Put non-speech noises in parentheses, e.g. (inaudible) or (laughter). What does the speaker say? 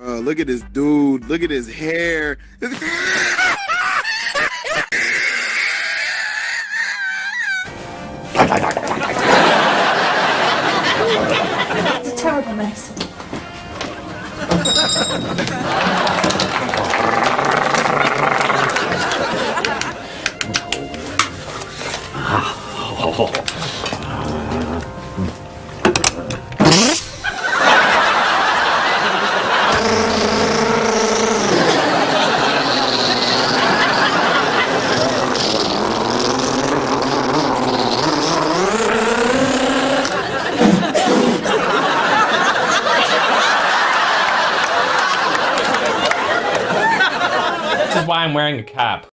Uh, look at this dude. Look at his hair. It's a terrible mess. (laughs) This is why I'm wearing a cap.